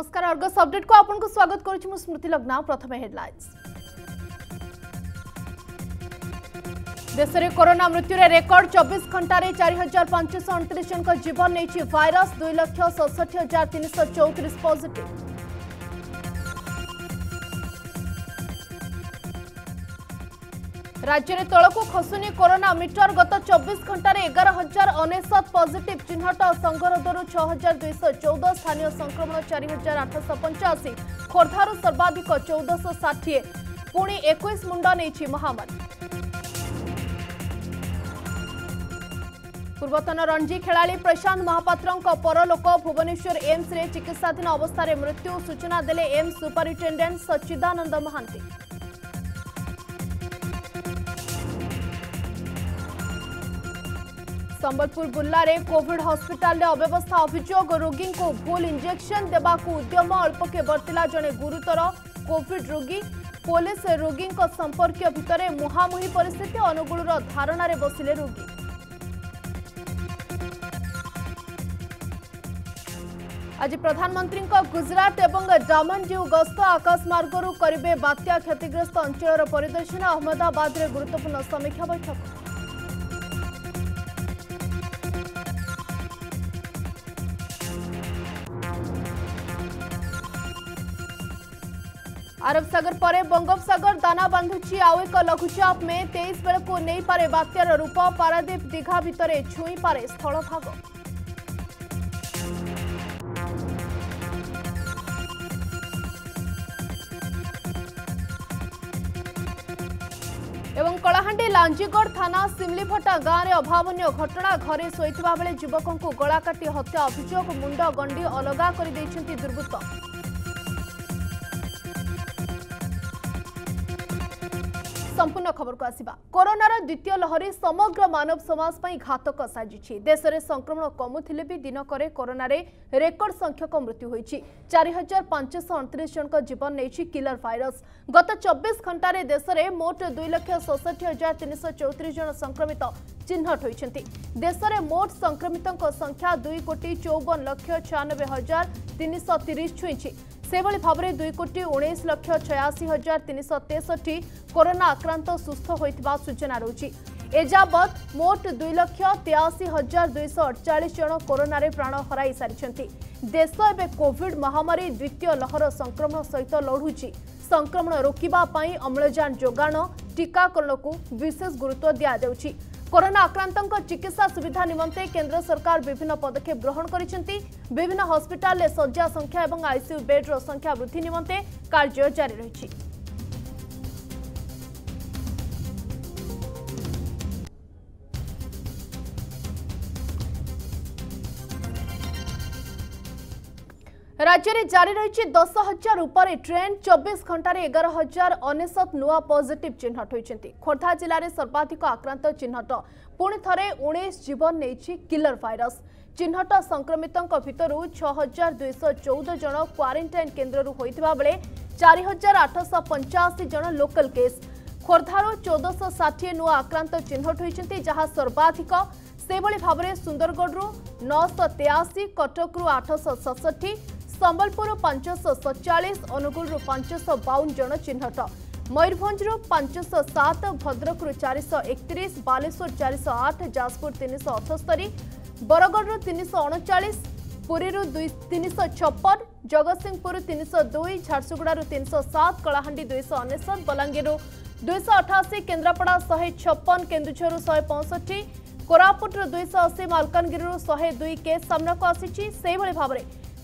नमस्कार Argus update को को स्वागत मु स्मृति लग्ना प्रथम हेडलाइंस देश में कोरोना मृत्यु रेकर्ड चौबीस घंटे चार हजार पांच अड़तीस जन जीवन नहीं भाइरस दुई लक्ष सड़सठ हजार तीन सौ चौतीस पजिट राज्य में तौक खसुनी कोरोना मीटर गत चौबीस घंटा एगार हजार अनेशत पजिट चिन्हट संघरोधु छह हजार दुईश चौद स्थानीय संक्रमण चार हजार आठश पंचाशी खोर्धु सर्वाधिक चौदश षाठी पुणी एक मुंड नहीं महामारी पूर्वतन रणजी खेला प्रशांत महापात्र परलोक भुवनेश्वर एम्स चिकित्साधीन अवस्था मृत्यु सूचना देले एम्स सुपरिटेडे सच्चिदानंद महांती ସମ୍ବଲପୁର ବୁର୍ଲାରେ କୋଭିଡ୍ ହସ୍ପିଟାଲରେ ଅବ୍ୟବସ୍ଥା ଅଭିଯୋଗ ରୋଗୀଙ୍କୁ ଭୁଲ ଇଞ୍ଜେକ୍ସନ ଦେବାକୁ ଉଦ୍ୟମ ଅଳ୍ପକେ ବର୍ତ୍ତିଲା ଜଣେ ଗୁରୁତର କୋଭିଡ୍ ରୋଗୀ ପୋଲିସ ରୋଗୀଙ୍କ ସମ୍ପର୍କୀୟ ଭିତରେ ମୁହାଁମୁହିଁ ପରିସ୍ଥିତି ଅନୁଗୁଳର ଧାରଣାରେ ବସିଲେ ରୋଗୀ ଆଜି ପ୍ରଧାନମନ୍ତ୍ରୀଙ୍କ ଗୁଜରାଟ ଏବଂ ଡାମନଡିଉ ଗସ୍ତ ଆକାଶମାର୍ଗରୁ କରିବେ ବାତ୍ୟା କ୍ଷତିଗ୍ରସ୍ତ ଅଞ୍ଚଳର ପରିଦର୍ଶନ ଅହମ୍ମଦାବାଦରେ ଗୁରୁତ୍ୱପୂର୍ଣ୍ଣ ସମୀକ୍ଷା ବୈଠକ ଆରବ ସାଗର ପରେ ବଙ୍ଗୋପସାଗର ଦାନା ବାନ୍ଧୁଛି ଆଉ ଏକ ଲଘୁଚାପ ମେ ତେଇଶ ବେଳକୁ ନେଇପାରେ ବାତ୍ୟାର ରୂପ ପାରାଦୀପ ଦୀଘା ଭିତରେ ଛୁଇଁପାରେ ସ୍ଥଳଭାଗ ଏବଂ କଳାହାଣ୍ଡି ଲାଞ୍ଜିଗଡ଼ ଥାନା ସିମ୍ଲିଭଟା ଗାଁରେ ଅଭାବନୀୟ ଘଟଣା ଘରେ ଶୋଇଥିବା ବେଳେ ଯୁବକଙ୍କୁ ଗଳାକାଟି ହତ୍ୟା ଅଭିଯୋଗ ମୁଣ୍ଡ ଗଣ୍ଡି ଅଲଗା କରିଦେଇଛନ୍ତି ଦୁର୍ବୃତ୍ତ সম্পূর্ণ খবরক আসা করোনার দ্বিতীয় লহরে সমগ্র মানব সমাজ পাই ঘাতক সাজিছে দেশের সংক্রমণ কমুলে বি দিনকরে করোনার রেকর্ড সংখ্যক মৃত্যু হয়েছে চারি হাজার পাঁচশহ অণত্রিশ জনক জীবন নেইছে কিলর ভাইরস গত চব্বিশ ঘণ্টার দেশের মোট দুই লক্ষ ষষঠি হাজার তিনশহ চৌত্রিশ জন সংক্রমিত চিহ্নট হয়েছেন দেশের মোট সংক্রমিত সংখ্যা দুই কোটি চৌবন লক্ষ ছয়ানবে হাজার তিনশহ তিরিশ ছুঁইছে সেভাবে ভাবে দুই কোটি উনিশ লক্ষ ছয়াশি হাজার তিনশহ তেষট্টি କରୋନା ଆକ୍ରାନ୍ତ ସୁସ୍ଥ ହୋଇଥିବା ସୂଚନା ରହିଛି ଏଯାବତ୍ ମୋଟ ଦୁଇ ଲକ୍ଷ ତେୟାଅଶୀ ହଜାର ଦୁଇଶହ ଅଠଚାଳିଶ ଜଣ କରୋନାରେ ପ୍ରାଣ ହରାଇ ସାରିଛନ୍ତି ଦେଶ ଏବେ କୋଭିଡ୍ ମହାମାରୀ ଦ୍ୱିତୀୟ ଲହର ସଂକ୍ରମଣ ସହିତ ଲଢ଼ୁଛି ସଂକ୍ରମଣ ରୋକିବା ପାଇଁ ଅମ୍ଳଜାନ ଯୋଗାଣ ଟିକାକରଣକୁ ବିଶେଷ ଗୁରୁତ୍ୱ ଦିଆଯାଉଛି କରୋନା ଆକ୍ରାନ୍ତଙ୍କ ଚିକିତ୍ସା ସୁବିଧା ନିମନ୍ତେ କେନ୍ଦ୍ର ସରକାର ବିଭିନ୍ନ ପଦକ୍ଷେପ ଗ୍ରହଣ କରିଛନ୍ତି ବିଭିନ୍ନ ହସ୍ପିଟାଲରେ ଶଯ୍ୟା ସଂଖ୍ୟା ଏବଂ ଆଇସିୟୁ ବେଡ୍ର ସଂଖ୍ୟା ବୃଦ୍ଧି ନିମନ୍ତେ କାର୍ଯ୍ୟ ଜାରି ରହିଛି રાજ્યરે જારી રહીચે દસ હજાર ઉપરે ટ્રેન ચબીસ ઘંટારે એગાર હજાર અનેશત નુઆ પોઝિટિવ ચિહ્નટ હોઈ ખોર્ધા જિલ્લાર સર્વાધિક આક્રાંત ચિહ્નટ પુણી થરે ઉણીશ જીવન નહીં કિલર ભાઇરસ ଚିହ୍ନଟ ସଂକ୍ରମିତଙ୍କ ଭିତରୁ ଛଅ ହଜାର ଦୁଇଶହ ଚଉଦ ଜଣ କ୍ୱାରେଣ୍ଟାଇନ୍ କେନ୍ଦ୍ରରୁ ହୋଇଥିବା ବେଳେ ଚାରି ହଜାର ଆଠଶହ ପଞ୍ଚାଅଶୀ ଜଣ ଲୋକାଲ କେସ୍ ଖୋର୍ଦ୍ଧାରୁ ଚଉଦଶହ ଷାଠିଏ ନୂଆ ଆକ୍ରାନ୍ତ ଚିହ୍ନଟ ହୋଇଛନ୍ତି ଯାହା ସର୍ବାଧିକ ସେଭଳି ଭାବରେ ସୁନ୍ଦରଗଡ଼ରୁ ନଅଶହ ତେୟାଅଶୀ କଟକରୁ ଆଠଶହ ସତଷଠି सम्बलपुर पाँचश सतचाइस अनुगुलु पाँचश बान जन चिह्नट मयूरभञ्ज्रु पाँच सात भद्रकु चारिश एकतिस बा्वर चारिश आठ जाजपुर तिनश अठस्तरी बरगडु तिनश अनचास पुरीहरू तिनशन जगतसिंहपुर तिनश दुई झारसुगुडा तिनश सात कलाहा दुई सय अेश बलाङ्रहरू दुई सय अठासी केन्द्रापडा शे छपन केन्दुझरु शे पसठी कोपुटु दुईश असी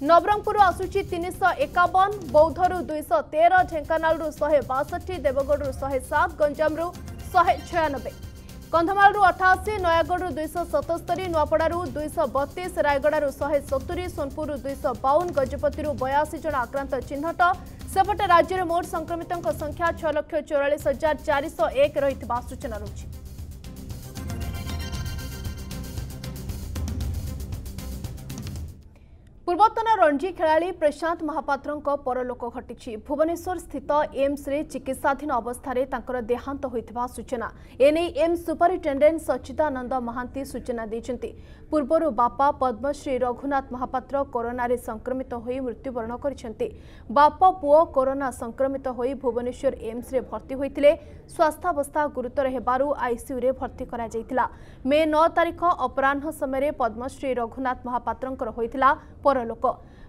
ନବରଙ୍ଗପୁରରୁ ଆସୁଛି ତିନିଶହ ଏକାବନ ବୌଦ୍ଧରୁ ଦୁଇଶହ ତେର ଢେଙ୍କାନାଳରୁ ଶହେ ବାଷଠି ଦେବଗଡ଼ରୁ ଶହେ ସାତ ଗଞ୍ଜାମରୁ ଶହେ ଛୟାନବେ କନ୍ଧମାଳରୁ ଅଠାଅଶୀ ନୟାଗଡ଼ରୁ ଦୁଇଶହ ସତସ୍ତରୀ ନୂଆପଡ଼ାରୁ ଦୁଇଶହ ବତିଶ ରାୟଗଡ଼ାରୁ ଶହେ ସତୁରୀ ସୋନପୁରରୁ ଦୁଇଶହ ବାଉନ ଗଜପତିରୁ ବୟାଅଶୀ ଜଣ ଆକ୍ରାନ୍ତ ଚିହ୍ନଟ ସେପଟେ ରାଜ୍ୟରେ ମୋଟ ସଂକ୍ରମିତଙ୍କ ସଂଖ୍ୟା ଛଅ ଲକ୍ଷ ଚଉରାଳିଶ ହଜାର ଚାରିଶହ ଏକ ରହିଥିବା ସୂଚନା ରହିଛି ପୂର୍ବତନ ରଣଜୀ ଖେଳାଳି ପ୍ରଶାନ୍ତ ମହାପାତ୍ରଙ୍କ ପରଲୋକ ଘଟିଛି ଭୁବନେଶ୍ୱର ସ୍ଥିତ ଏମ୍ସରେ ଚିକିତ୍ସାଧୀନ ଅବସ୍ଥାରେ ତାଙ୍କର ଦେହାନ୍ତ ହୋଇଥିବା ସୂଚନା ଏନେଇ ଏମ୍ସ ସୁପରିଟେଣ୍ଡେଣ୍ଟ ସଚ୍ଚିଦାନନ୍ଦ ମହାନ୍ତି ସୂଚନା ଦେଇଛନ୍ତି ପୂର୍ବରୁ ବାପା ପଦ୍ମଶ୍ରୀ ରଘୁନାଥ ମହାପାତ୍ର କରୋନାରେ ସଂକ୍ରମିତ ହୋଇ ମୃତ୍ୟୁବରଣ କରିଛନ୍ତି ବାପା ପୁଅ କରୋନା ସଂକ୍ରମିତ ହୋଇ ଭୁବନେଶ୍ୱର ଏମ୍ସରେ ଭର୍ତ୍ତି ହୋଇଥିଲେ ସ୍ୱାସ୍ଥ୍ୟାବସ୍ଥା ଗୁରୁତର ହେବାରୁ ଆଇସିୟୁରେ ଭର୍ତ୍ତି କରାଯାଇଥିଲା ମେ ନଅ ତାରିଖ ଅପରାହ୍ନ ସମୟରେ ପଦ୍ମଶ୍ରୀ ରଘୁନାଥ ମହାପାତ୍ରଙ୍କର ହୋଇଥିଲା ପରଲୋକ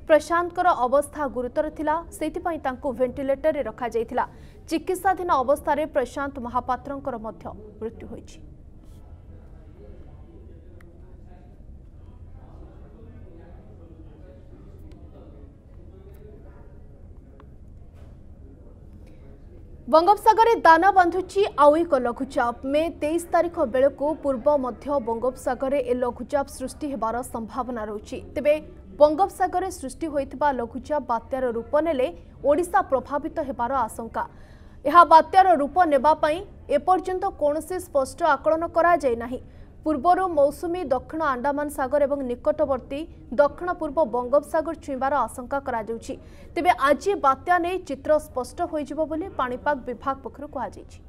ପ୍ରଶାନ୍ତଙ୍କର ଅବସ୍ଥା ଗୁରୁତର ଥିଲା ସେଥିପାଇଁ ତାଙ୍କୁ ଭେଣ୍ଟିଲେଟରରେ ରଖାଯାଇଥିଲା ଚିକିତ୍ସାଧୀନ ଅବସ୍ଥାରେ ପ୍ରଶାନ୍ତ ମହାପାତ୍ରଙ୍କର ମଧ୍ୟ ମୃତ୍ୟୁ ହୋଇଛି दाना दा आउ एक लघुचाप मे तेइस तारिख बेला पूर्व मध्य ए लघुचाप सृष्टि सम्भावना रहेछ तेह्र बङोपसगर सृष्टि लघुचाप बात्यार रूप नै ओडिसा प्रभावित हेर् आशंका यहाँ बात्यार रूप पई एपर्न्त कनसि स्पष्ट आकलन नाही ପୂର୍ବରୁ ମୌସୁମୀ ଦକ୍ଷିଣ ଆଣ୍ଡାମାନ ସାଗର ଏବଂ ନିକଟବର୍ତ୍ତୀ ଦକ୍ଷିଣ ପୂର୍ବ ବଙ୍ଗୋପସାଗର ଛୁଇଁବାର ଆଶଙ୍କା କରାଯାଉଛି ତେବେ ଆଜି ବାତ୍ୟା ନେଇ ଚିତ୍ର ସ୍ପଷ୍ଟ ହୋଇଯିବ ବୋଲି ପାଣିପାଗ ବିଭାଗ ପକ୍ଷରୁ କୁହାଯାଇଛି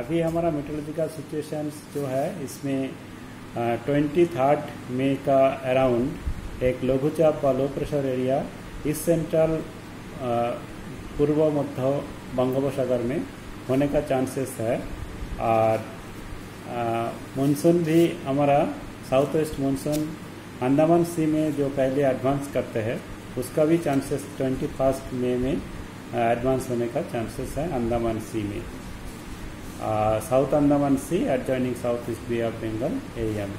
अभी हमारा मेट्रोलॉजिकल सिचुएशंस जो है इसमें ट्वेंटी थर्ड मे का अराउंड एक लघुचाप व लो प्रेशर एरिया इस सेंट्रल पूर्व मध्य बंगोपसागर में होने का चांसेस है और मानसून भी हमारा south west monsoon Andaman sea में जो पहले एडवांस करते हैं उसका भी चांसेस ट्वेंटी फर्स्ट मे में एडवांस होने का चांसेस है अंडमान सी में south Andaman sea adjoining south east bay of Bengal area में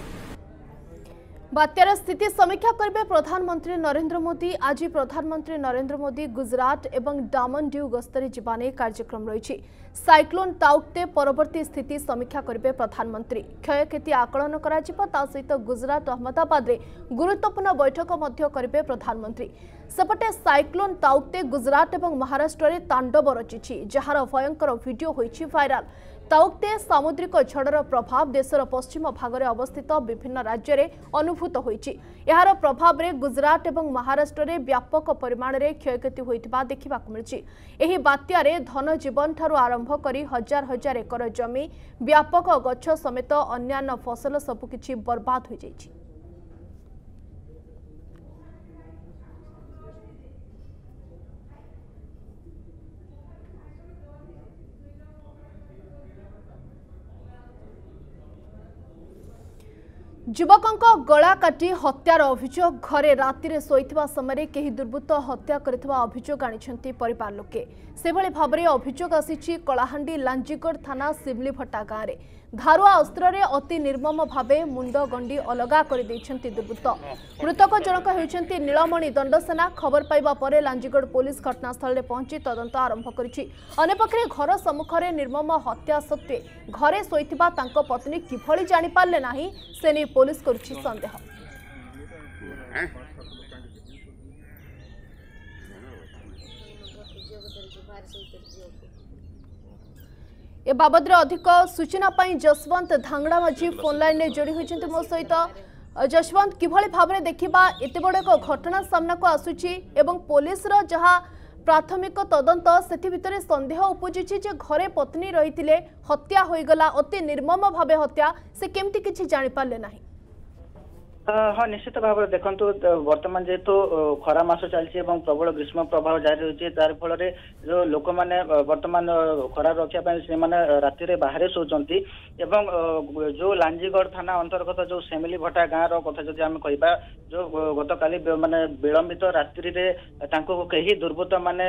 ବାତ୍ୟାର ସ୍ଥିତି ସମୀକ୍ଷା କରିବେ ପ୍ରଧାନମନ୍ତ୍ରୀ ନରେନ୍ଦ୍ର ମୋଦି ଆଜି ପ୍ରଧାନମନ୍ତ୍ରୀ ନରେନ୍ଦ୍ର ମୋଦି ଗୁଜରାଟ ଏବଂ ଡାମନ ଡ୍ୟୁ ଗସ୍ତରେ ଯିବା ନେଇ କାର୍ଯ୍ୟକ୍ରମ ରହିଛି ସାଇକ୍ଲୋନ୍ ତାଉକ୍ତେ ପରବର୍ତ୍ତୀ ସ୍ଥିତି ସମୀକ୍ଷା କରିବେ ପ୍ରଧାନମନ୍ତ୍ରୀ କ୍ଷୟକ୍ଷତି ଆକଳନ କରାଯିବ ତା ସହିତ ଗୁଜରାଟ ଅହମ୍ମଦାବାଦରେ ଗୁରୁତ୍ୱପୂର୍ଣ୍ଣ ବୈଠକ ମଧ୍ୟ କରିବେ ପ୍ରଧାନମନ୍ତ୍ରୀ ସେପଟେ ସାଇକ୍ଲୋନ୍ ତାଉକ୍ତେ ଗୁଜରାଟ ଏବଂ ମହାରାଷ୍ଟ୍ରରେ ତାଣ୍ଡବ ରଚିଛି ଯାହାର ଭୟଙ୍କର ଭିଡ଼ିଓ ହୋଇଛି ଭାଇରାଲ୍ ତାଉକ୍ତେ ସାମୁଦ୍ରିକ ଝଡ଼ର ପ୍ରଭାବ ଦେଶର ପଶ୍ଚିମ ଭାଗରେ ଅବସ୍ଥିତ ବିଭିନ୍ନ ରାଜ୍ୟରେ ଅନୁଭୂତ ହୋଇଛି ଏହାର ପ୍ରଭାବରେ ଗୁଜରାଟ ଏବଂ ମହାରାଷ୍ଟ୍ରରେ ବ୍ୟାପକ ପରିମାଣରେ କ୍ଷୟକ୍ଷତି ହୋଇଥିବା ଦେଖିବାକୁ ମିଳିଛି ଏହି ବାତ୍ୟାରେ ଧନଜୀବନଠାରୁ ଆରମ୍ଭ କରି ହଜାର ହଜାର ଏକର ଜମି ବ୍ୟାପକ ଗଛ ସମେତ ଅନ୍ୟାନ୍ୟ ଫସଲ ସବୁକିଛି ବର୍ବାଦ ହୋଇଯାଇଛି ଯୁବକଙ୍କ ଗଳା କାଟି ହତ୍ୟାର ଅଭିଯୋଗ ଘରେ ରାତିରେ ଶୋଇଥିବା ସମୟରେ କେହି ଦୁର୍ବୃତ୍ତ ହତ୍ୟା କରିଥିବା ଅଭିଯୋଗ ଆଣିଛନ୍ତି ପରିବାର ଲୋକେ ସେଭଳି ଭାବରେ ଅଭିଯୋଗ ଆସିଛି କଳାହାଣ୍ଡି ଲାଞ୍ଜିଗଡ଼ ଥାନା ସିବଲିଭଟା ଗାଁରେ ଘାରୁଆ ଅସ୍ତ୍ରରେ ଅତି ନିର୍ମମ ଭାବେ ମୁଣ୍ଡ ଗଣ୍ଡି ଅଲଗା କରିଦେଇଛନ୍ତି ଦୁର୍ବୃତ୍ତ ମୃତକ ଜଣକ ହେଉଛନ୍ତି ନୀଳମଣି ଦଣ୍ଡସେନା ଖବର ପାଇବା ପରେ ଲାଞ୍ଜିଗଡ଼ ପୋଲିସ ଘଟଣାସ୍ଥଳରେ ପହଞ୍ଚି ତଦନ୍ତ ଆରମ୍ଭ କରିଛି ଅନ୍ୟପକ୍ଷରେ ଘର ସମ୍ମୁଖରେ ନିର୍ମମ ହତ୍ୟା ସତ୍ତ୍ୱେ ଘରେ ଶୋଇଥିବା ତାଙ୍କ ପତ୍ନୀ କିଭଳି ଜାଣିପାରିଲେ ନାହିଁ ସେ ନେଇ ପୋଲିସ କରୁଛି ସନ୍ଦେହ এ বাবদরে অধিক সূচনা পাই যশবন্ত ধাংড়া মাঝি ফোন লাইনে যোড়ি হয়েছেন মো সহিত যশবন্ত কিভাবে ভাবে দেখিবা এত বড় এক ঘটনা সামনাকু আসুচি এবং পুলিশর যাহা প্রাথমিক তদন্ত সেথি ভিতরে সন্দেহ উপজুছি যে ঘরে পত্নী রইলে হত্যা হয়ে গলা অতি নির্মম ভাবে হত্যা সে কেমতি কিছু জাঁপারে না ହଁ ନିଶ୍ଚିତ ଭାବରେ ଦେଖନ୍ତୁ ବର୍ତ୍ତମାନ ଯେହେତୁ ଖରା ମାସ ଚାଲିଛି ଏବଂ ପ୍ରବଳ ଗ୍ରୀଷ୍ମ ପ୍ରବାହ ଜାରି ରହିଛି ତାର ଫଳରେ ଯୋଉ ଲୋକମାନେ ବର୍ତ୍ତମାନ ଖରାରୁ ରଖିବା ପାଇଁ ସେମାନେ ରାତିରେ ବାହାରେ ଶୋଉଛନ୍ତି ଏବଂ ଯୋଉ ଲାଞ୍ଜିଗଡ଼ ଥାନା ଅନ୍ତର୍ଗତ ଯୋଉ ସେମିଲିଭଟା ଗାଁର କଥା ଯଦି ଆମେ କହିବା ଯୋଉ ଗତକାଲି ମାନେ ବିଳମ୍ବିତ ରାତ୍ରିରେ ତାଙ୍କୁ କେହି ଦୁର୍ବୃତ୍ତ ମାନେ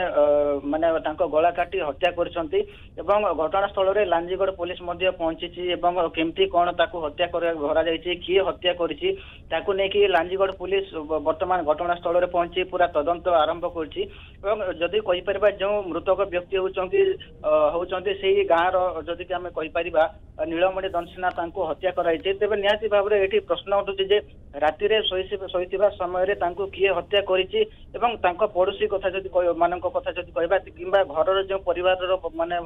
ମାନେ ତାଙ୍କ ଗଳା କାଟି ହତ୍ୟା କରିଛନ୍ତି ଏବଂ ଘଟଣାସ୍ଥଳରେ ଲାଞ୍ଜିଗଡ଼ ପୋଲିସ ମଧ୍ୟ ପହଞ୍ଚିଛି ଏବଂ କେମିତି କ'ଣ ତାକୁ ହତ୍ୟା କରାଯାଇଛି କିଏ ହତ୍ୟା କରିଛି ତାକୁ ନେଇକି ଲାଞ୍ଜିଗଡ଼ ପୋଲିସ ବର୍ତ୍ତମାନ ଘଟଣାସ୍ଥଳରେ ପହଞ୍ଚି ପୁରା ତଦନ୍ତ ଆରମ୍ଭ କରିଛି ଏବଂ ଯଦି କହିପାରିବା ଯେଉଁ ମୃତକ ବ୍ୟକ୍ତି ହେଉଛନ୍ତି ହେଉଛନ୍ତି ସେଇ ଗାଁର ଯଦି ଆମେ କହିପାରିବା ନୀଳମଣି ଦଣ୍ଡସେନା ତାଙ୍କୁ ହତ୍ୟା କରାଯାଇଛି ତେବେ ନିହାତି ଭାବରେ ଏଠି ପ୍ରଶ୍ନ ଉଠୁଛି ଯେ ରାତିରେ ଶୋଇଥିବା ସମୟରେ ତାଙ୍କୁ କିଏ ହତ୍ୟା କରିଛି ଏବଂ ତାଙ୍କ ପଡ଼ୋଶୀ କଥା ଯଦି ମାନଙ୍କ କଥା ଯଦି କହିବା କିମ୍ବା ଘରର ଯେଉଁ ପରିବାରର ମାନେ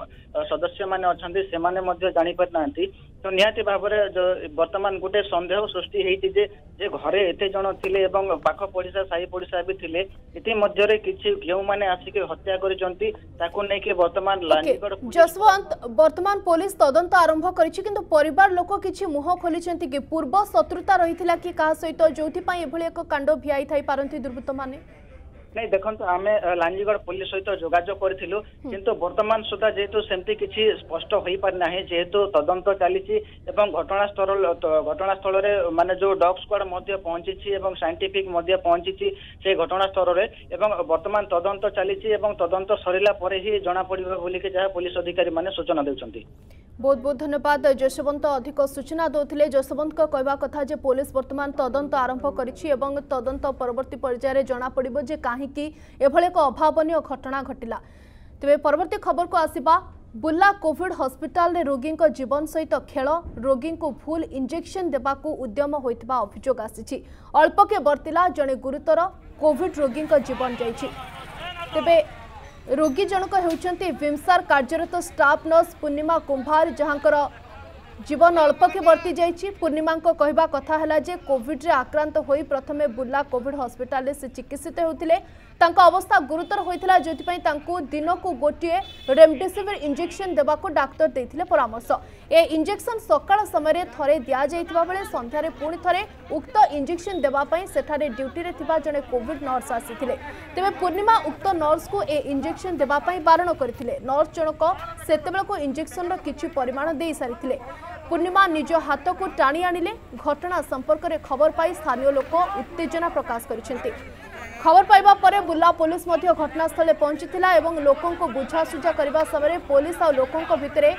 ସଦସ୍ୟମାନେ ଅଛନ୍ତି ସେମାନେ ମଧ୍ୟ ଜାଣିପାରିନାହାନ୍ତି ତ ନିହାତି ଭାବରେ ବର୍ତ୍ତମାନ ଗୋଟେ ସନ୍ଦେହ ସୃଷ୍ଟି ହେଇଛି ଯେ ଯେ ଘରେ ଏତେ ଜଣ ଥିଲେ ଏବଂ ପାଖ ପଡିଶା ସାହି ପଡିଶା ବି ଥିଲେ ଏଥି ମଧ୍ୟରେ କିଛି ଯେଉଁମାନେ ଆସିକି ହତ୍ୟା କରିଛନ୍ତି ତାକୁ ନେଇକି ବର୍ତ୍ତମାନ ଯଶବନ୍ତ ବର୍ତ୍ତମାନ ପୋଲିସ ତଦନ୍ତ ଆରମ୍ଭ କରିଛି କିନ୍ତୁ ପରିବାର ଲୋକ କିଛି ମୁହଁ ଖୋଲିଛନ୍ତି କି ପୂର୍ବ ଶତ୍ରୁତା ରହିଥିଲା କି କାହା ସହିତ ଯୋଉଥିପାଇଁ ଏଭଳି ଏକ କାଣ୍ଡ ଭିଆଇ ଥାଇପାରନ୍ତି ଦୁର୍ବୃତ୍ତମାନେ ନାଇଁ ଦେଖନ୍ତୁ ଆମେ ଲାଞ୍ଜିଗଡ଼ ପୋଲିସ ସହିତ ଯୋଗାଯୋଗ କରିଥିଲୁ କିନ୍ତୁ ବର୍ତ୍ତମାନ ସୁଦ୍ଧା ଯେହେତୁ ସେମିତି କିଛି ସ୍ପଷ୍ଟ ହୋଇପାରି ନାହିଁ ଯେହେତୁ ତଦନ୍ତ ଚାଲିଛି ଏବଂ ଘଟଣା ଘଟଣା ସ୍ଥଳରେ ମାନେ ଯୋଉ ଡଗ ସ୍କ୍ୱାଡ ମଧ୍ୟ ପହଞ୍ଚିଛି ଏବଂ ସାଇଣ୍ଟିଫିକ ମଧ୍ୟ ପହଞ୍ଚିଛି ସେ ସ୍ଥଳରେ ଏବଂ ବର୍ତ୍ତମାନ ତଦନ୍ତ ଚାଲିଛି ଏବଂ ତଦନ୍ତ ସରିଲା ପରେ ହିଁ ଜଣାପଡ଼ିବ ବୋଲିକି ଯାହା ପୋଲିସ ଅଧିକାରୀ ମାନେ ସୂଚନା ଦେଉଛନ୍ତି ବହୁତ ବହୁତ ଧନ୍ୟବାଦ ଯଶୋବନ୍ତ ଅଧିକ ସୂଚନା ଦେଉଥିଲେ ଯଶୋବନ୍ତଙ୍କ କହିବା କଥା ଯେ ପୋଲିସ ବର୍ତ୍ତମାନ ତଦନ୍ତ ଆରମ୍ଭ କରିଛି ଏବଂ ତଦନ୍ତ ପରବର୍ତ୍ତୀ ପର୍ଯ୍ୟାୟରେ ଜଣାପଡ଼ିବ ଯେ କାହିଁ କାହିଁକି ଏଭଳି ଏକ ଅଭାବନୀୟ ଘଟଣା ଘଟିଲା ତେବେ ପରବର୍ତ୍ତୀ ଖବରକୁ ଆସିବା ବୁର୍ଲା କୋଭିଡ୍ ହସ୍ପିଟାଲରେ ରୋଗୀଙ୍କ ଜୀବନ ସହିତ ଖେଳ ରୋଗୀଙ୍କୁ ଭୁଲ୍ ଇଞ୍ଜେକ୍ସନ୍ ଦେବାକୁ ଉଦ୍ୟମ ହୋଇଥିବା ଅଭିଯୋଗ ଆସିଛି ଅଳ୍ପକେ ବର୍ତ୍ତିଲା ଜଣେ ଗୁରୁତର କୋଭିଡ୍ ରୋଗୀଙ୍କ ଜୀବନ ଯାଇଛି ତେବେ ରୋଗୀ ଜଣକ ହେଉଛନ୍ତି ଭୀମସାର କାର୍ଯ୍ୟରତ ଷ୍ଟାଫ୍ ନର୍ସ ପୂର୍ଣ୍ଣିମା କୁମ୍ଭାର ଯାହାଙ୍କର জীবন অল্পকে বর্তি যাই পূর্ণিমা কহা কথা হল যে কোভিড্রে আক্রান্ত হয়ে প্রথমে বুর্লা কোভিড হসপিটালে সে চিকিৎসিত হেউলে ତାଙ୍କ ଅବସ୍ଥା ଗୁରୁତର ହୋଇଥିଲା ଯେଉଁଥିପାଇଁ ତାଙ୍କୁ ଦିନକୁ ଗୋଟିଏ ରେମ୍ଡେସିଭିର୍ ଇଞ୍ଜେକ୍ସନ୍ ଦେବାକୁ ଡାକ୍ତର ଦେଇଥିଲେ ପରାମର୍ଶ ଏ ଇଞ୍ଜେକ୍ସନ୍ ସକାଳ ସମୟରେ ଥରେ ଦିଆଯାଇଥିବା ବେଳେ ସନ୍ଧ୍ୟାରେ ପୁଣି ଥରେ ଉକ୍ତ ଇଞ୍ଜେକ୍ସନ୍ ଦେବା ପାଇଁ ସେଠାରେ ଡ୍ୟୁଟିରେ ଥିବା ଜଣେ କୋଭିଡ୍ ନର୍ସ ଆସିଥିଲେ ତେବେ ପୂର୍ଣ୍ଣିମା ଉକ୍ତ ନର୍ସକୁ ଏ ଇଞ୍ଜେକ୍ସନ୍ ଦେବା ପାଇଁ ବାରଣ କରିଥିଲେ ନର୍ସ ଜଣକ ସେତେବେଳକୁ ଇଞ୍ଜେକ୍ସନ୍ର କିଛି ପରିମାଣ ଦେଇସାରିଥିଲେ ପୂର୍ଣ୍ଣିମା ନିଜ ହାତକୁ ଟାଣି ଆଣିଲେ ଘଟଣା ସମ୍ପର୍କରେ ଖବର ପାଇ ସ୍ଥାନୀୟ ଲୋକ ଉତ୍ତେଜନା ପ୍ରକାଶ କରିଛନ୍ତି খবর পাইবা পরে বুর্লা পুলিশ মধ্য ঘটনাস্থলে পৌঁছিলা এবং লোকঙ্ক বুঝাসুঝা করা সময় পুলিশ আর লোকঙ্ক ভিতরে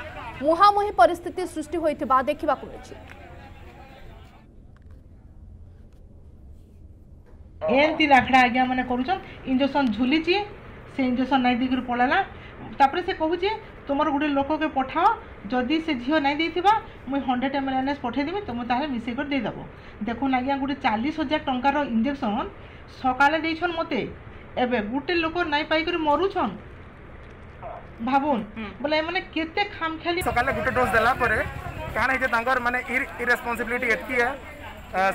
মুহামুহি পরিস্থিতি সৃষ্টি হয়ে দেখা মিছে ଏମିତି ଲାଖଡ଼ା ଆଜ୍ଞା ମାନେ କରୁଛନ୍ ଇଞ୍ଜେକ୍ସନ୍ ଝୁଲିଛି ସେ ଇଞ୍ଜେକ୍ସନ୍ ନାଇଁ ଦେଇକରି ପଳାଇଲା ତାପରେ ସେ କହୁଛି ତୁମର ଗୋଟେ ଲୋକକେ ପଠାଅ ଯଦି ସେ ଝିଅ ନାଇଁ ଦେଇଥିବା ମୁଇଁ hundred M L N S ପଠାଇଦେବି ତୁମେ ତାହେଲେ ମିଶାଇକରି ଦେଇଦେବ ଦେଖୁନ୍ ଆଜ୍ଞା ଗୋଟେ ଚାଳିଶ ହଜାର ଟଙ୍କାର ଇଞ୍ଜେକ୍ସନ୍ ସକାଳେ ଦେଇଛନ୍ ମୋତେ ଏବେ ଗୋଟେ ଲୋକ ନାଇଁ ପାଇକରି ମରୁଛନ୍ ଭାବୁନ୍ ବୋଲେ ଏମାନେ କେତେ ଖାମଖିଆଲି ସକାଳେ ଗୋଟେ ଡୋଜ୍ ଦେଲା ପରେ କାଣା ହେଇଛେ ତାଙ୍କର ମାନେ ଇରେସ୍ପନ୍ସିବିଲିଟି ଏତିକି ହେ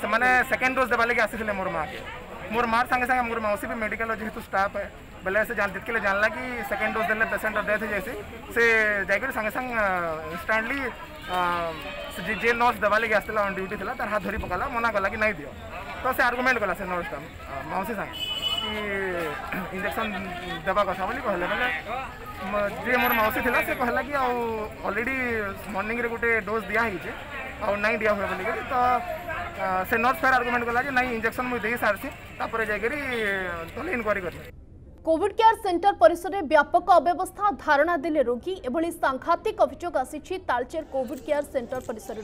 ସେମାନେ ସେକେଣ୍ଡ ଡୋଜ୍ ଦେବା ଲାଗି ଆସିଥିଲେ ମୋର ମାଆକେ ମୋର ମାଆର ସାଙ୍ଗେ ସାଙ୍ଗେ ମୋର ମାଉସୀ ବି ମେଡିକାଲ ଯେହେତୁ ଷ୍ଟାଫ୍ ହେ ବୋଲେ ସେ ଯେତେବେଳେ ଜାଣିଲା କି ସେକେଣ୍ଡ ଡୋଜ୍ ଦେଲେ ପେସେଣ୍ଟର ଡେଥ୍ ହେଇଯାଇଛି ସେ ଯାଇକରି ସାଙ୍ଗେ ସାଙ୍ଗେ ଇନଷ୍ଟାଣ୍ଟଲି ଯେ ନର୍ସ ଦେବା ଲାଗି ଆସିଥିଲା ଅନ୍ ଡ୍ୟୁଟି ଥିଲା ତାର ହାତ ଧରି ପକାଲା ମନା କଲା କି ନାଇଁ ଦିଅ तो से आर्गुमेंट कला से नर्सटा मावसी सांगे कि इंजेक्शन देवा कथा बोली कहले बोले जी मोर मौसी थी से कहला कि आउ ऑलरेडी गोटे डोज दिखे आई आउ नाही दिया तो से नर्स फेर आर्गुमेंट कला जे नाही इंजेक्शन मुझे देई सारसी तापर जाय करी तले इन्क्वायरी कोविड केयर सेंटर परिसर में व्यापक अव्यवस्था धारणा दे रोगी एभली सांघातिक अभोग आलचेर कोविड केयर सेंटर परिसर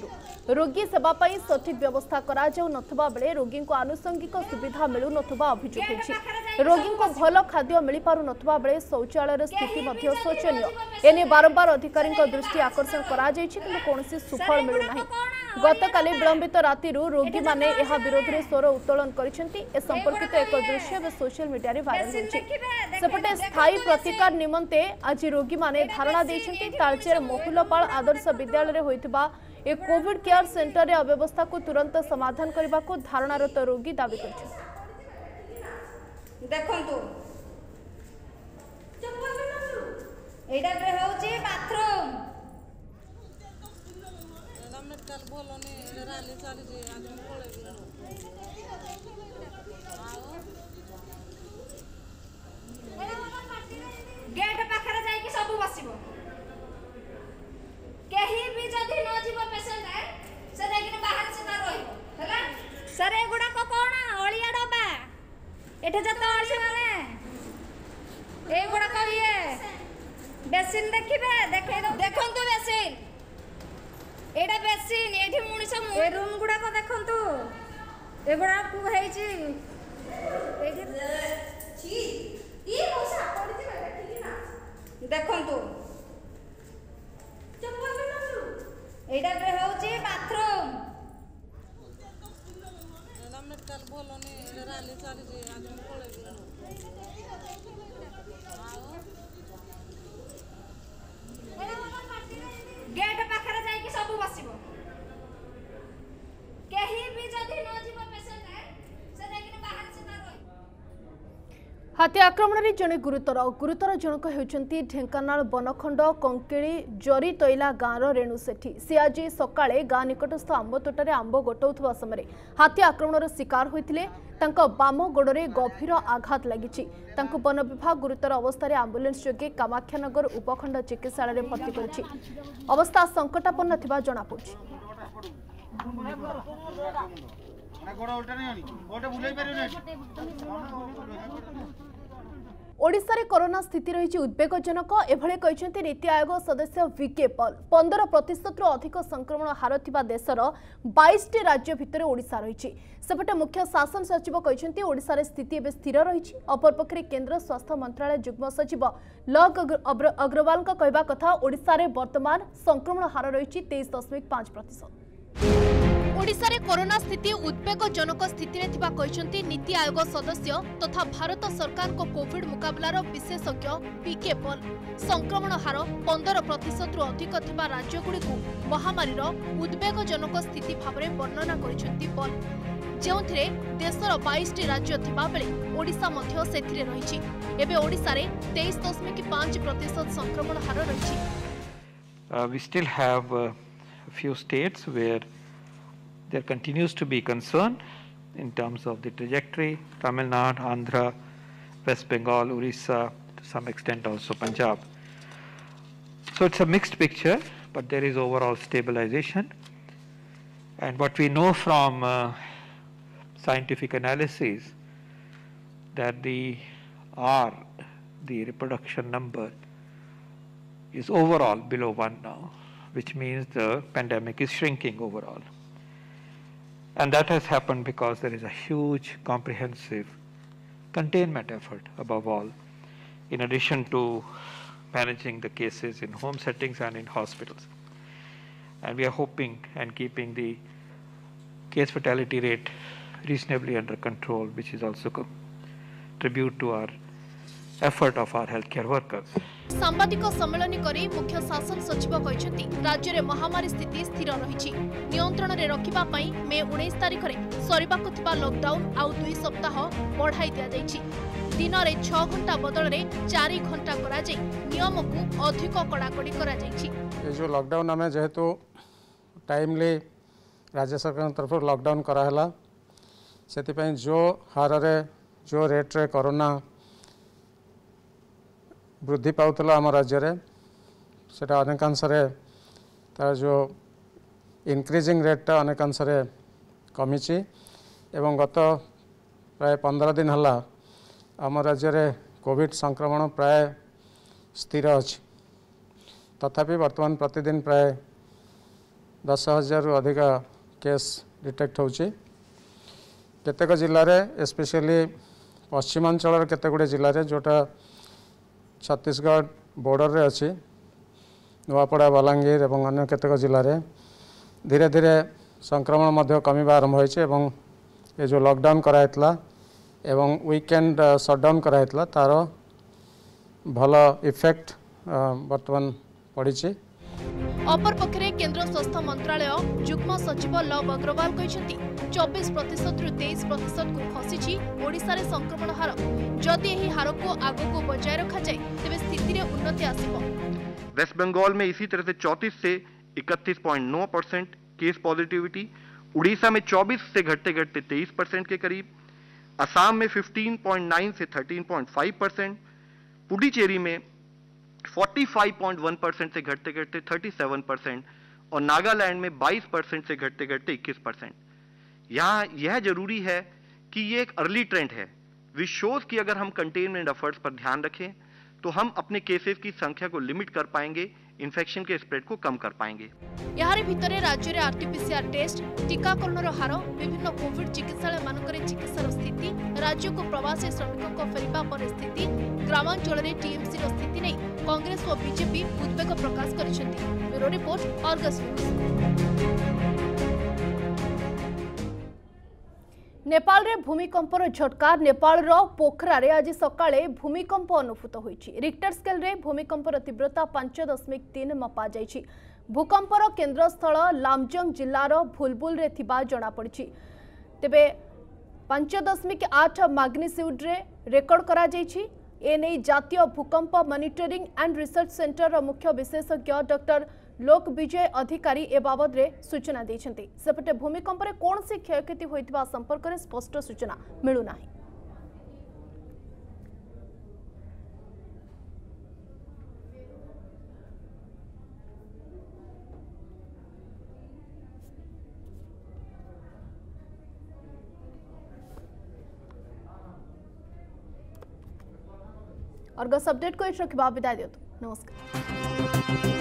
रोगी सेवाई सठिक व्यवस्था करोगी आनुषंगिक सुविधा मिलून अभोग रोगी को भल खाद्य मिल पार नाबे शौचालय स्थित शोचन एने बारंबार अधिकारी दृष्टि आकर्षण करोसी सुफल मिलूना গতকালে বিলম্বিত রাতিরু রোগীমানে এহা বিরোধে স্বর উত্তোলন করেছেন এ সম্পর্কিত এক দৃশ্য এবে সোশ্যাল মিডিয়ায় ভাইরাল হয়েছে সেপটে স্থায়ী প্রতিকার নিমন্তে আজ রোগী মানে ধারণা দিয়েছেন তালচের মহুলপাল আদর্শ বিদ্যালয়ের হয়েছে এ কোভিড কেয়ার সেন্টরে অব্যবস্থা তুরন্ত সমাধান করা ধারণারত রোগী দাবি করছেন দেখুন এইটা হচ্ছে বাথরুম काल बोलवणे एवढे राहिले चालू जे अजून पळवलं गेट पाखरे जाईकी सब बसिबो केही भी जदि न जीव पेशेंट है से जाईकी बाहर से ना रहिबो हला सर ए गुडा को कोण ओळिया डबा एठे जत ओळिया माने ए गुडा को ये बेसिन देखिबे देखे देखंतु बेसिन ଯାକ ଦେଖନ୍ତୁ ଏଗୁଡ଼ାକୁ ହେଇଛି ଦେଖନ୍ତୁ ଏଇଟା ବି ହଉଛି ବାଥରୁମ୍ ଗେଟ୍ ପାଖରେ ଯାଇକି ସବୁ ବସିବ ହାତୀ ଆକ୍ରମଣରେ ଜଣେ ଗୁରୁତର ଗୁରୁତର ଜଣକ ହେଉଛନ୍ତି ଢେଙ୍କାନାଳ ବନଖଣ୍ଡ କଙ୍କିଳି ଜରିତୈଲା ଗାଁର ରେଣୁ ସେଠୀ ସେ ଆଜି ସକାଳେ ଗାଁ ନିକଟସ୍ଥ ଆମ୍ବତୋଟାରେ ଆମ୍ବ ଗୋଟାଉଥିବା ସମୟରେ ହାତୀ ଆକ୍ରମଣର ଶିକାର ହୋଇଥିଲେ ତାଙ୍କ ବାମ ଗୋଡ଼ରେ ଗଭୀର ଆଘାତ ଲାଗିଛି ତାଙ୍କୁ ବନ ବିଭାଗ ଗୁରୁତର ଅବସ୍ଥାରେ ଆମ୍ବୁଲାନ୍ସ ଯୋଗେ କାମାକ୍ଷାନଗର ଉପଖଣ୍ଡ ଚିକିତ୍ସାଳୟରେ ଭର୍ତ୍ତି କରିଛି ଅବସ୍ଥା ସଙ୍କଟାପନ୍ନ ଥିବା ଓଡ଼ିଶାରେ କରୋନା ସ୍ଥିତି ରହିଛି ଉଦ୍ବେଗଜନକ ଏଭଳି କହିଛନ୍ତି ନୀତି ଆୟୋଗ ସଦସ୍ୟ ଭିକେ ପଲ ପନ୍ଦର ପ୍ରତିଶତରୁ ଅଧିକ ସଂକ୍ରମଣ ହାର ଥିବା ଦେଶର ବାଇଶଟି ରାଜ୍ୟ ଭିତରେ ଓଡ଼ିଶା ରହିଛି ସେପଟେ ମୁଖ୍ୟ ଶାସନ ସଚିବ କହିଛନ୍ତି ଓଡ଼ିଶାରେ ସ୍ଥିତି ଏବେ ସ୍ଥିର ରହିଛି ଅପରପକ୍ଷରେ କେନ୍ଦ୍ର ସ୍ୱାସ୍ଥ୍ୟ ମନ୍ତ୍ରଣାଳୟ ଯୁଗ୍ମ ସଚିବ ଲକ୍ ଅଗ୍ରୱାଲଙ୍କ କହିବା କଥା ଓଡ଼ିଶାରେ ବର୍ତ୍ତମାନ ସଂକ୍ରମଣ ହାର ରହିଛି ତେଇଶ ଦଶମିକ ପାଞ୍ଚ ପ୍ରତିଶତ ওড়িশার করোনা স্থিতি উদ্বেগজনক স্থিতিরে থিবা কইছন্তি নীতি আয়োগ সদস্য তথা ভারত সরকারଙ୍କ কোভিড মোকাবিলার বিশেষজ্ঞ পিকে পল সংক্রমণ হার পনের প্রতশত অধিক থিবা রাজ্যগুড়ি মহামারীর উদ্বেগজনক স্থিতি ভাবে বর্ণনা করেছেন পল ଯେଉଁଥିରେ ଦେଶର ବାଇଶଟି ରାଜ୍ୟ ଥିବାବେଳେ ଓଡ଼ିଶା ମଧ୍ୟ ସେଥିରେ ରହିଛି ଏବେ ଓଡ଼ିଶାରେ ତେଇଶ ଦଶମିକ ପାଞ୍ଚ ପ୍ରତିଶତ ସଂକ୍ରମଣ ହାର ରହିଛି uh, We still have uh, a few states where there continues to be concern in terms of the trajectory, Tamil Nadu, Andhra, West Bengal, Orissa, to some extent also Punjab. So it's a mixed picture, but there is overall stabilization. And what we know from uh, scientific analysis that the R, the reproduction number, is overall below 1 now, which means the pandemic is shrinking overall. And that has happened because there is a huge, comprehensive containment effort above all, in addition to managing the cases in home settings and in hospitals. And we are hoping and keeping the case fatality rate reasonably under control, which is also a tribute to our effort of our healthcare workers. ସାମ୍ବାଦିକ ସମ୍ମିଳନୀ କରି ମୁଖ୍ୟ ଶାସନ ସଚିବ କହିଛନ୍ତି ରାଜ୍ୟରେ ମହାମାରୀ ସ୍ଥିତି ସ୍ଥିର ରହିଛି ନିୟନ୍ତ୍ରଣରେ ରଖିବା ପାଇଁ ମେ ଉଣେଇଶ ତାରିଖରେ ସରିବାକୁ ଥିବା ଲକଡାଉନ୍ ଆଉ ଦୁଇ ସପ୍ତାହ ବଢ଼ାଇ ଦିଆଯାଇଛି ଦିନରେ ଛଅ ଘଣ୍ଟା ବଦଳରେ ଚାରି ଘଣ୍ଟା କରାଯାଇ ନିୟମକୁ ଅଧିକ କଡ଼ାକଡ଼ି କରାଯାଇଛି ଏ ଯେଉଁ ଲକଡାଉନ୍ ଆମେ ଯେହେତୁ ଟାଇମ୍ଲି ରାଜ୍ୟ ସରକାରଙ୍କ ତରଫରୁ ଲକଡାଉନ୍ କରାହେଲା ସେଥିପାଇଁ ଯେଉଁ ହାରରେ ଯେଉଁ ରେଟ୍ରେ କରୋନା ବୃଦ୍ଧି ପାଉଥିଲା ଆମ ରାଜ୍ୟରେ ସେଇଟା ଅନେକାଂଶରେ ତା'ର ଯେଉଁ ଇନକ୍ରିଜିଂ ରେଟ୍ଟା ଅନେକାଂଶରେ କମିଛି ଏବଂ ଗତ ପ୍ରାୟ ପନ୍ଦର ଦିନ ହେଲା ଆମ ରାଜ୍ୟରେ କୋଭିଡ଼ ସଂକ୍ରମଣ ପ୍ରାୟ ସ୍ଥିର ଅଛି ତଥାପି ବର୍ତ୍ତମାନ ପ୍ରତିଦିନ ପ୍ରାୟ ଦଶ ହଜାରରୁ ଅଧିକ କେସ୍ ଡିଟେକ୍ଟ ହେଉଛି କେତେକ ଜିଲ୍ଲାରେ ଏସ୍ପେସିଆଲି ପଶ୍ଚିମାଞ୍ଚଳର କେତେ ଗୁଡ଼ିଏ ଜିଲ୍ଲାରେ ଯେଉଁଟା ଛତିଶଗଡ଼ ବୋର୍ଡ଼ରରେ ଅଛି ନୂଆପଡ଼ା ବଲାଙ୍ଗୀର ଏବଂ ଅନ୍ୟ କେତେକ ଜିଲ୍ଲାରେ ଧୀରେ ଧୀରେ ସଂକ୍ରମଣ ମଧ୍ୟ କମିବା ଆରମ୍ଭ ହୋଇଛି ଏବଂ ଏ ଯେଉଁ ଲକଡାଉନ୍ କରାହେଇଥିଲା ଏବଂ ୱିକେଣ୍ଡ ସଟ୍ଡାଉନ୍ କରାହେଇଥିଲା ତା'ର ଭଲ ଇଫେକ୍ଟ ବର୍ତ୍ତମାନ ପଡ଼ିଛି ଅପରପକ୍ଷରେ କେନ୍ଦ୍ର ସ୍ୱାସ୍ଥ୍ୟ ମନ୍ତ୍ରଣାଳୟ ଯୁଗ୍ମ ସଚିବ ଲବ୍ ଅଗ୍ରୱାଲ କହିଛନ୍ତି ଚବିଶ ପ୍ରତିଶତରୁ ତେଇଶ ପ୍ରତିଶତକୁ ଖସିଛି ଓଡ଼ିଶାରେ ସଂକ୍ରମଣ ହାର ଯଦି ଏହି ହାରକୁ ଆଗକୁ ବଜାୟ ରଖାଯାଏ ତେବେ ସ୍ଥିତିରେ ଉନ୍ନତି ଆସିବ वेस्ट बंगाल में इसी तरह से चौंतीस से 31.9 परसेंट केस पॉजिटिविटी उड़ीसा में 24 से घटते घटते 23 परसेंट के करीब असम में 15.9 से 13.5 परसेंट पुडुचेरी में 45.1 परसेंट से घटते घटते 37 परसेंट और नागालैंड में 22 परसेंट से घटते घटते 21 परसेंट यहाँ यह जरूरी है कि ये एक अर्ली ट्रेंड है विश्वास की कि अगर हम कंटेनमेंट एफर्ट्स पर ध्यान रखें तो हम अपने केसेस की संख्या को लिमिट कर पाएंगे इन्फेक्शन के स्प्रेड को कम कर पाएंगे यार भितर राज्य में आरटीपीसीआर टेस्ट टीकाकरण हार विभिन्न कोविड चिकित्सा मानक चिकित्सार स्थिति राज्य को प्रवासी श्रमिकों फेरवा परिस्थिति ग्रामांचल में टीएमसी स्थित नहीं कांग्रेस और বিজেপি उद्वेग प्रकाश कर নেপালে ভূমিকম্পর ঝটকা নেপালর পোখরার আজ সকালে ভূমিকম্প অনুভূত হয়েছে রিক্টার স্কেলে ভূমিকম্পর তীব্রতা পাঁচ দশমিক তিন মপা যাই ভূকম্পর কেন্দ্রস্থল লামজং জেলার ভুলবুলে জনাপড়ি তেবে পাঁচ দশমিক আট মাগ্নিচিউডে রেকর্ড করা যাইছি এনে জাতীয় ভূকম্প মনিটরিং আন্ড রিসর্চ সেন্টরর মুখ্য বিশেষজ্ঞ ডক্টর लोक विजय अधिकारी ए बाबद सूचना देखते सेपटे भूमिकंपर कौन क्षयति होता संपर्क में स्पष्ट सूचना मिलूना अर्गस अपडेट को ये रखा विदाय दियंतु नमस्कार